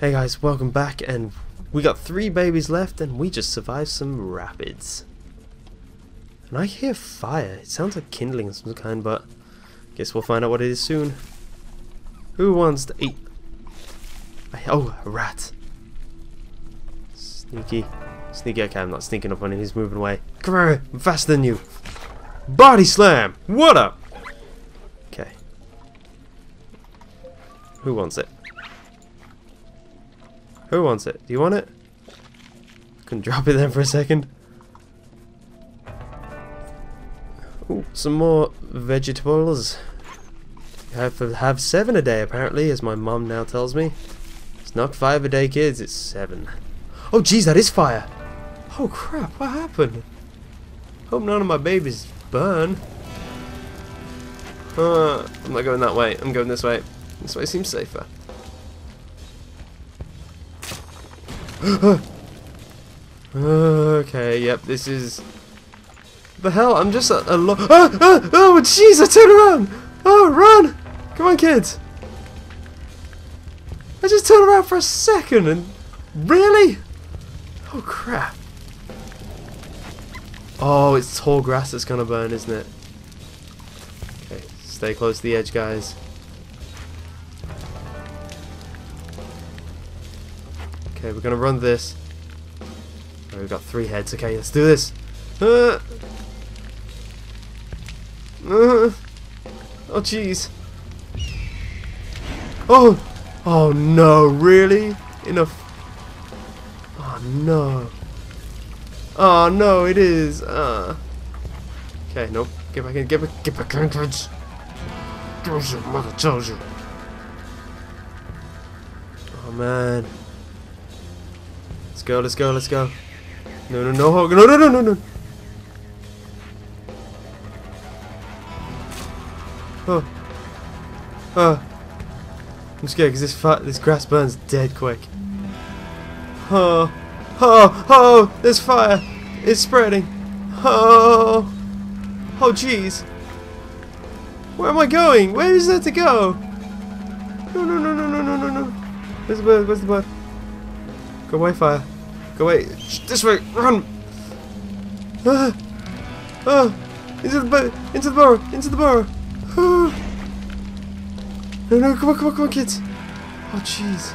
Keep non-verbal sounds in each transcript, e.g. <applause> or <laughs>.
Hey guys, welcome back, and we got three babies left, and we just survived some rapids. And I hear fire. It sounds like kindling of some kind, but guess we'll find out what it is soon. Who wants to eat? I, oh, a rat. Sneaky. Sneaky, okay, I'm not sneaking up on him, he's moving away. Come here, I'm faster than you. Body slam! What up? Okay. Who wants it? Who wants it? Do you want it? Can drop it then for a second. Ooh, some more vegetables. Have to have seven a day apparently, as my mum now tells me. It's not five a day, kids. It's seven. Oh, jeez, that is fire. Oh crap! What happened? Hope none of my babies burn. Uh, I'm not going that way. I'm going this way. This way seems safer. <gasps> okay, yep, this is... The hell, I'm just a, a lo- ah, <gasps> ah, Oh, jeez, I turned around! Oh, run! Come on, kids! I just turned around for a second and... Really? Oh, crap. Oh, it's tall grass that's gonna burn, isn't it? Okay, stay close to the edge, guys. Okay, we're gonna run this. Oh, we've got three heads. Okay, let's do this. Uh, uh, oh, jeez. Oh! Oh, no, really? Enough. Oh, no. Oh, no, it is. Uh. Okay, nope. Get back in. Get back, get back in, kids. Your mother tells you. Oh, man. Go, let's go, let's go. No, no, no, no, no, no, no, no. Oh. Oh. I'm scared because this fat, this grass burns dead quick. Oh. Oh, oh, there's fire. It's spreading. Oh. Oh, jeez. Where am I going? Where is there to go? No, no, no, no, no, no, no, no. Where's the bird? Where's the bird? Go away, fire. Go away. This way. Run. Ah. Ah. Into the. Into the burrow. Into the burrow. Ah. No, no, come on, come on, come on, kids. Oh, jeez.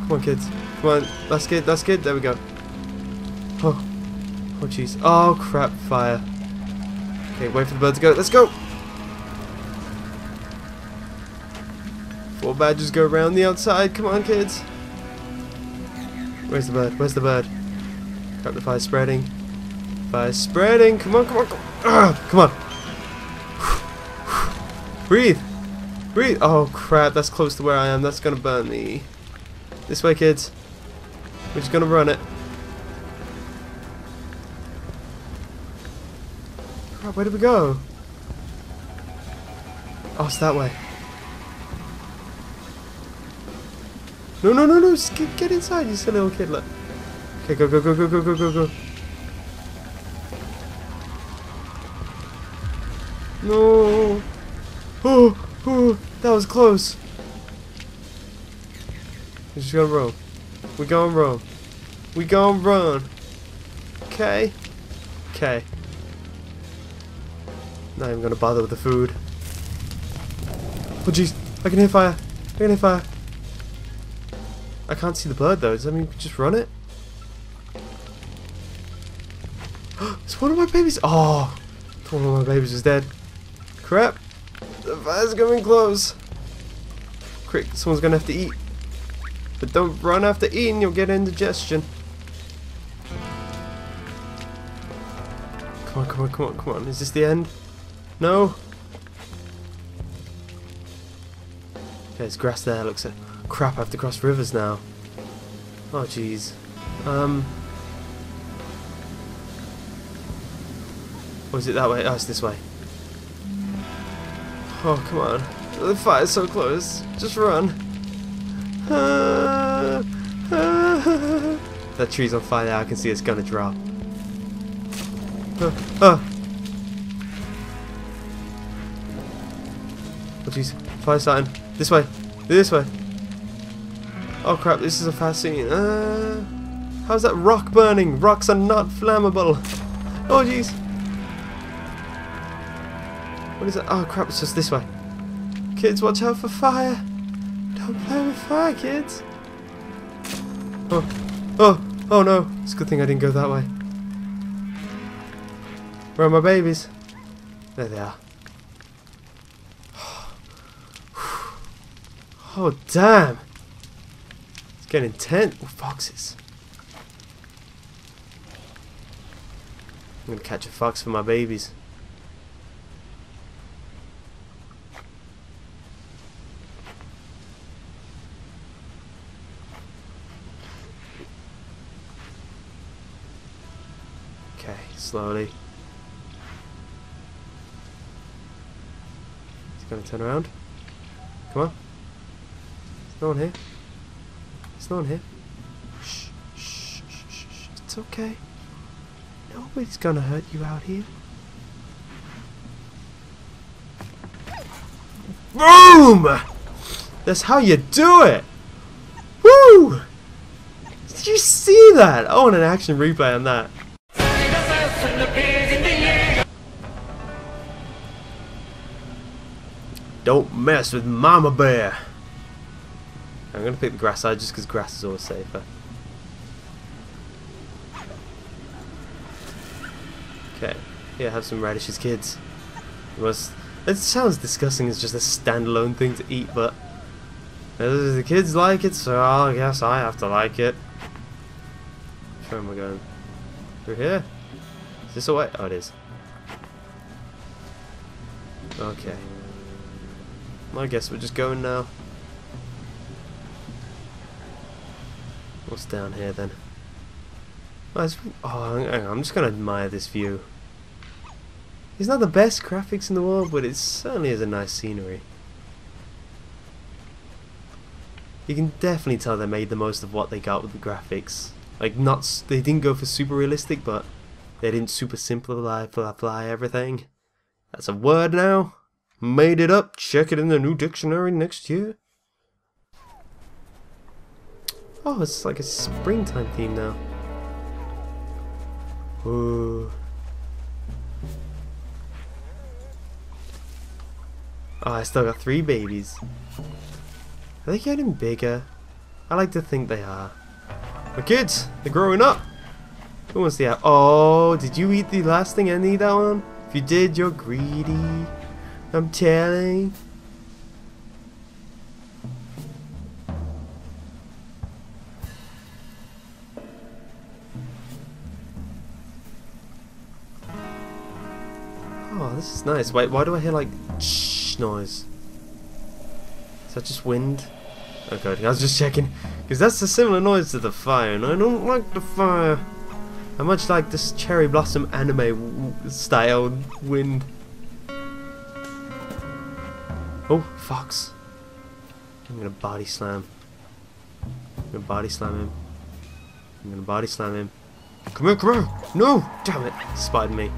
Come on, kids. Come on. That's good. That's good. There we go. Oh. Oh, jeez. Oh, crap. Fire. Okay, wait for the bird to go. Let's go. Four badgers go around the outside. Come on, kids. Where's the bird? Where's the bird? Crap, the fire spreading. Fire spreading. Come on, come on, come on. Ugh, come on. Breathe. Breathe. Oh, crap. That's close to where I am. That's going to burn me. This way, kids. We're just going to run it. Crap, where did we go? Oh, it's that way. No, no, no, no, get, get inside, you silly little kidlet. Okay, go, go, go, go, go, go, go, go. No. <gasps> Oh, oh, that was close. We're just gonna run. We gonna run. We gonna run. Okay. Okay. Not even gonna bother with the food. Oh jeez, I can hear fire. I can hear fire. I can't see the bird though. Does that mean we can just run it? <gasps> it's one of my babies. Oh, one of my babies is dead. Crap. The fire's coming close. Quick, someone's gonna have to eat. But don't run after eating, you'll get indigestion. Come on, come on, come on, come on. Is this the end? No? There's grass there. Looks like crap. I have to cross rivers now. Oh, jeez. Um. Or is it that way? Oh, it's this way. Oh, come on. The fire's so close. Just run. <laughs> that tree's on fire. Now. I can see it's gonna drop. Uh, uh. Oh jeez, fire starting. This way. This way. Oh crap, this is a fast scene. Uh, how's that rock burning? Rocks are not flammable. Oh jeez. What is that? Oh crap, it's just this way. Kids, watch out for fire. Don't play with fire, kids. Oh, oh, oh no. It's a good thing I didn't go that way. Where are my babies? There they are. <sighs> Oh, damn. It's getting intense. Oh, foxes. I'm to catch a fox for my babies. Okay, slowly. He's going to turn around. Come on. There's no one here. There's no one here. Shh, shh, shh, shh, shh. It's okay. Nobody's gonna hurt you out here. Boom! That's how you do it! Woo! Did you see that? I want an action replay on that. Don't mess with Mama Bear. I'm gonna pick the grass side just because grass is always safer. Okay, yeah, have some radishes, kids. It was. It sounds disgusting as just a standalone thing to eat, but the kids like it, so I guess I have to like it. Where am I going? Through here? Is this a way? Oh, it is. Okay. I guess we're just going now. What's down here then? Oh, I'm just gonna admire this view. It's not the best graphics in the world, but it certainly is a nice scenery. You can definitely tell they made the most of what they got with the graphics. Like, not they didn't go for super realistic, but they didn't super simplify fly everything. That's a word now. Made it up. Check it in the new dictionary next year. Oh, it's like a springtime theme now. Ooh. Oh, I still got three babies. Are they getting bigger? I like to think they are. My kids, they're growing up. Who wants the Oh, did you eat the last thing and eat that one? If you did, you're greedy. I'm telling. This is nice. Wait, why do I hear like shh noise? Is that just wind? Oh okay, I was just checking. Because that's a similar noise to the fire, and I don't like the fire. I much like this cherry blossom anime style wind. Oh, fox. I'm gonna body slam. I'm gonna body slam him. I'm gonna body slam him. Come here, come here! No! Damn it! Spied me.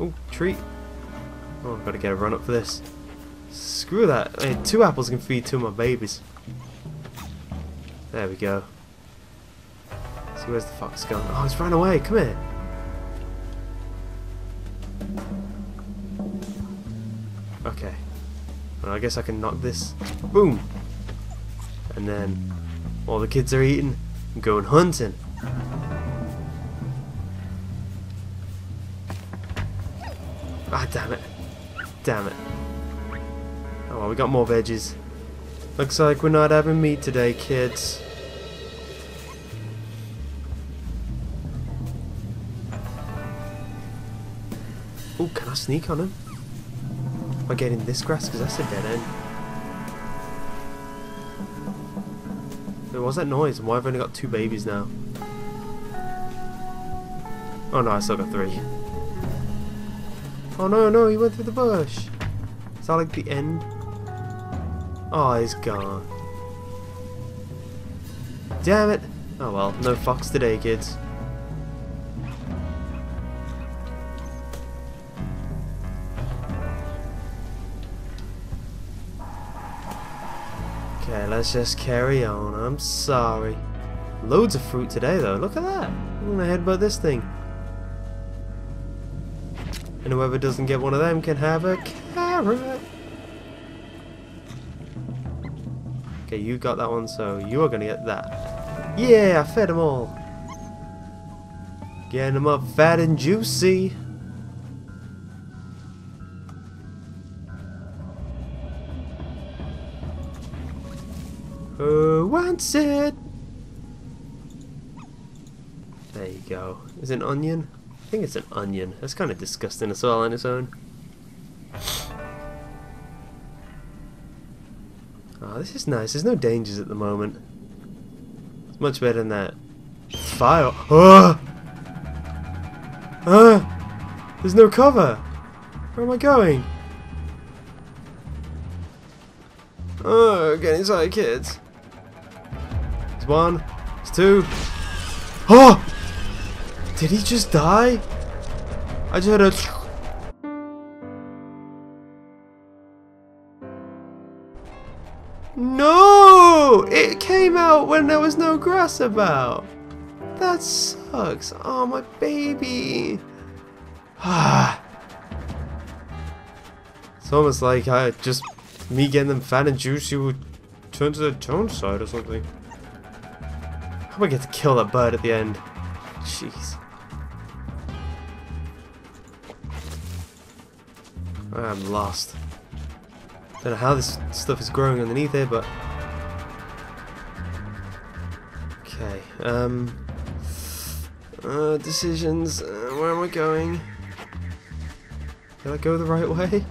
Oh, treat. Oh, I've got to get a run up for this. Screw that. Two apples can feed two of my babies. There we go. See where's the fox gone? Oh, it's ran away. Come here. Okay. Well, I guess I can knock this. Boom. And then, while the kids are eating, I'm going hunting. Ah, damn it. Damn it. Oh, well, we got more veggies. Looks like we're not having meat today, kids. Oh, can I sneak on him? Am I getting this grass? Because that's a dead end. What was that noise? Why have I only got two babies now? Oh no, I still got three. Oh no, no, he went through the bush. Is that like the end? Oh, he's gone. Damn it! Oh well, no fox today, kids. Okay, let's just carry on. I'm sorry. Loads of fruit today, though. Look at that. I'm gonna headbutt this thing. And whoever doesn't get one of them can have a carrot. Okay, you got that one, so you are gonna get that. Yeah, I fed them all. Getting them up fat and juicy. Who wants it? There you go. Is it an onion? Think it's an onion. That's kind of disgusting as well on its own. Oh, this is nice. There's no dangers at the moment. It's much better than that fire. Oh! Ah! There's no cover! Where am I going? Oh, getting inside kids. It's one. It's two. Oh! Did he just die? I just had a... No! It came out when there was no grass about. That sucks. Oh, my baby. Ah. <sighs> it's almost like I just me getting them fat and juicy would turn to the tone side or something. How am I get to kill that bird at the end? Jeez. I'm lost. Don't know how this stuff is growing underneath here, but... Okay, um... Uh, decisions. Uh, where am I going? Did I go the right way?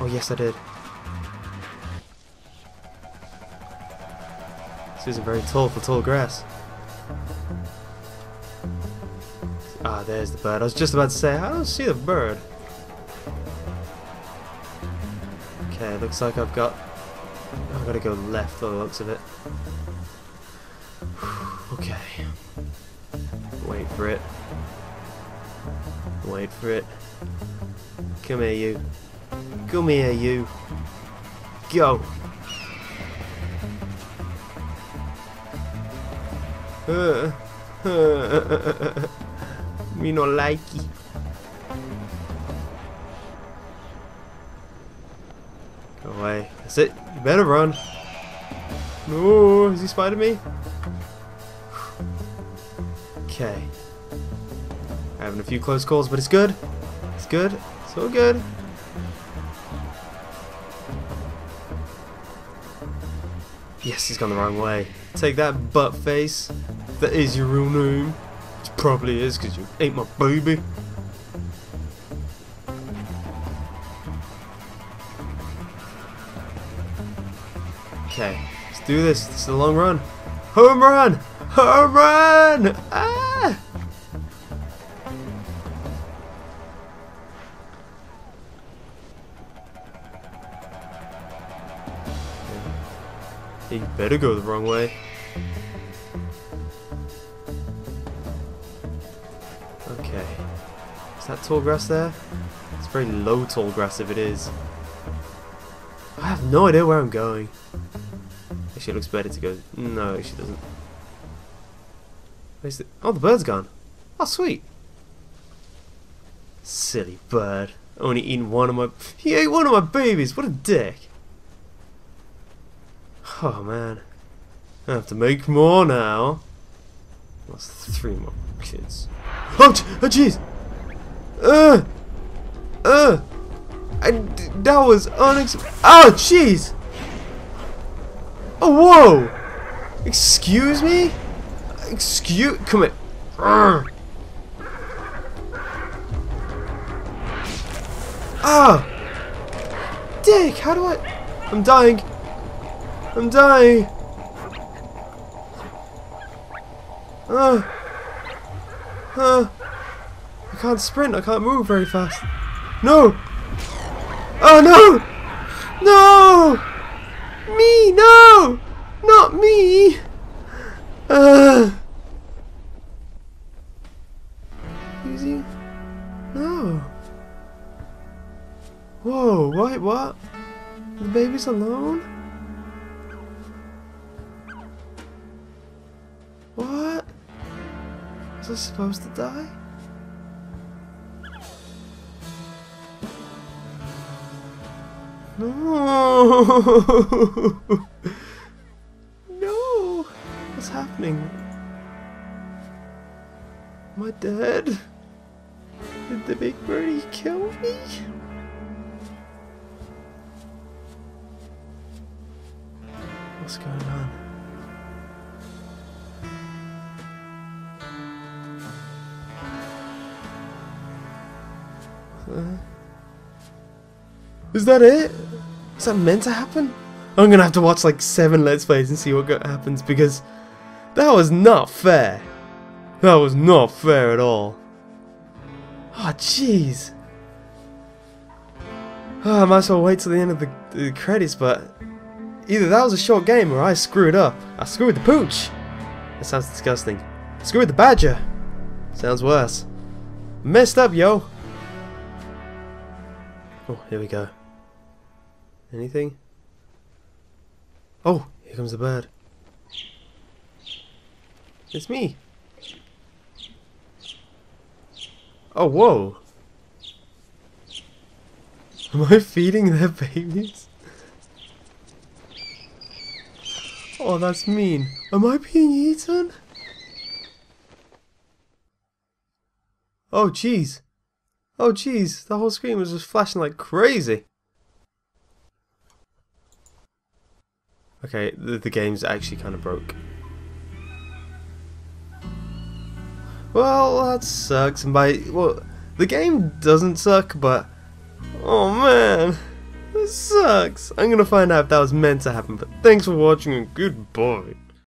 Oh, yes, I did. This isn't very tall for tall grass. Ah, there's the bird. I was just about to say, I don't see the bird. Okay, looks like I've got... I've got to go left by the looks of it. <sighs> okay. Wait for it. Wait for it. Come here, you. Come here, you. Go. <laughs> Me no like That's it. You better run. No, is he spider me? Okay. Having a few close calls, but it's good. It's good. So good. Yes, he's gone the wrong way. Take that, butt face. That is your real name. Which probably is, because you ain't my baby. Do this. Is a long run. Home run! Home run! Ah! You better go the wrong way. Okay. Is that tall grass there? It's very low tall grass if it is. I have no idea where I'm going. It looks better to go. No, she doesn't. Where's the... Oh, the bird's gone. Oh, sweet. Silly bird. Only eating one of my... He ate one of my babies. What a dick. Oh man. I have to make more now. That's three more kids. Oh, oh jeez! Uh! Uh! I, that was unexpected. Oh, jeez! Oh, whoa! Excuse me? Excuse. Come here. Ah! Dick, how do I. I'm dying. I'm dying. Uh, uh, I can't sprint. I can't move very fast. No. Oh! No! No! Not me! Uh. Easy? No. Whoa, what, what? The baby's alone? What? Is I supposed to die? No! <laughs> no! What's happening? Am I dead? Did the big birdie kill me? What's going on? Is that it? Is that meant to happen? I'm gonna have to watch like seven Let's Plays and see what happens because that was not fair. That was not fair at all. Oh, jeez. Oh, I might as well wait till the end of the, the credits, but either that was a short game or I screwed up. I screwed the pooch. That sounds disgusting. Screwed the badger. Sounds worse. Messed up, yo. Oh, here we go. Anything? Oh, here comes the bird. It's me. Oh, whoa. Am I feeding their babies? Oh, that's mean. Am I being eaten? Oh, jeez. Oh, jeez. The whole screen was just flashing like crazy. Okay, the, the game's actually kind of broke. Well, that sucks. And by well, the game doesn't suck, but oh man, this sucks. I'm gonna find out if that was meant to happen. But thanks for watching and goodbye.